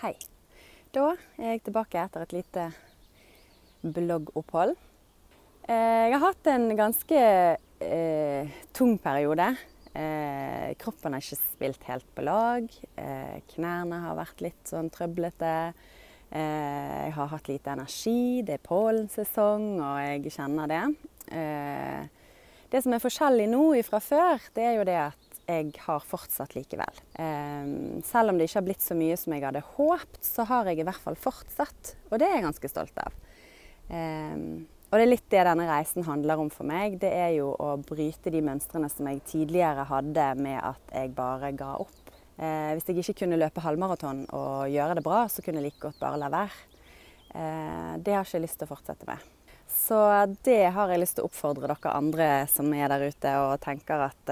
Hei. Da er jeg tilbake etter et lite bloggopphold. Eh, jeg har hatt en ganske eh, tung periode. Eh, kroppen har ikke spilt helt på lag. Eh, knærne har vært litt sånn trøblete. Eh, jeg har hatt lite energi. Det er pollensesong, og jeg kjenner det. Eh, det som er forskjellig nå fra før, det er jo det at jeg har fortsatt likevel. Um, selv om det ikke har blitt så mye som jeg hadde håpt, så har jeg i hvert fall fortsatt. Og det er jeg ganske stolt av. Um, og det er litt det denne reisen handler om for meg. Det er jo å bryte de mønstrene som jeg tidligere hadde med at jeg bare ga opp. Uh, hvis jeg ikke kunne løpe halvmaraton og gjøre det bra, så kunne jeg like godt bare la være. Det har jeg ikke lyst til å fortsette med. Så det har jeg lyst til å oppfordre dere andre som er der ute og tenker at